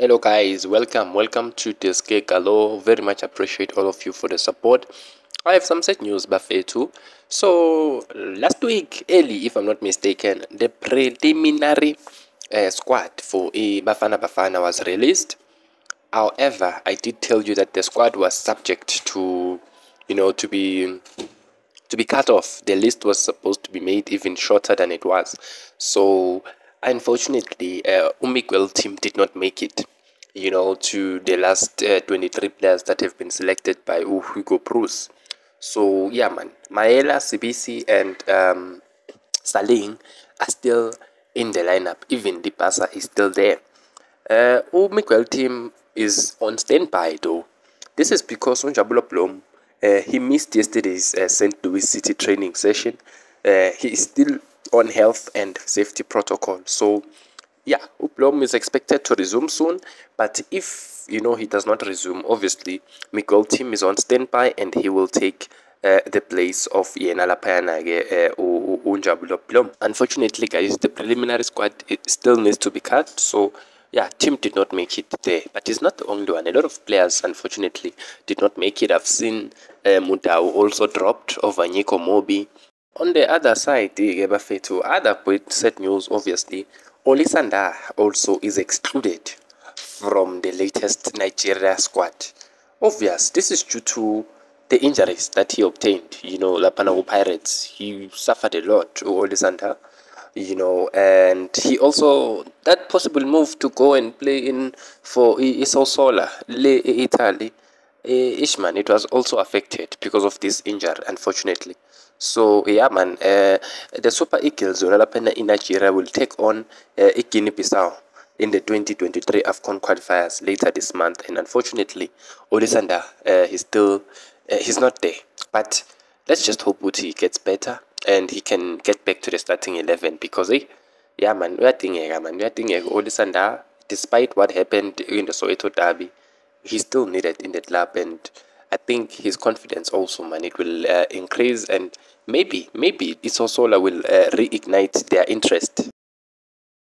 hello guys. Welcome welcome to this gig hello very much appreciate all of you for the support. I have some sad news buffet too. so last week early if i'm not mistaken the preliminary uh, squad for a bafana bafana was released. However i did tell you that the squad was subject to you know to be to be cut off. The list was supposed to be made even shorter than it was. So Unfortunately, uh, Umiguel Timm did not make it, you know, to the last uh, 23 players that have been selected by Hugo Broos. So, yeah, man, Maela, Sibisi, and um, Saleng are still in the lineup. Even Dipasa is still there. Uh, Timm is on standby, though. This is because Unjabulo Blom, uh, he missed yesterday's uh, St. Louis City training session. Uh, he is still on health and safety protocol. So, yeah, Uplom is expected to resume soon, but if you know he does not resume, obviously Miguel Timm is on standby and he will take uh, the place of Yena Lapayanage uh, Unjabulo Blom. Unfortunately, guys, the preliminary squad it still needs to be cut. So, yeah, Timm did not make it there, but it's not the only one. A lot of players, unfortunately, did not make it. I've seen uh, also dropped over Nico Mobi. On the other side, to other sad news, obviously, Olisanda also is excluded from the latest Nigeria squad. Obvious, this is due to the injuries that he obtained. You know, Lapanago Pirates, he suffered a lot, Olisanda. You know, and he also that possible move to go and play in for Isosola, Italy. Eh, Ishman, it was also affected because of this injury, unfortunately. So yeah, man, uh, the Super Eagles in Nigeria will take on uh, Guinea-Bissau in the 2023 AFCON qualifiers later this month. And unfortunately, Olisa Ndah, uh, he's still, uh, he's not there. But let's just hope Uti gets better and he can get back to the starting 11 because, yeah, man, we are thinking, man, we are thinking Olisa Ndah, despite what happened in the Soweto derby, he's still needed in the club and I think his confidence also, man, it will uh, increase and maybe, maybe Isosola will uh, reignite their interest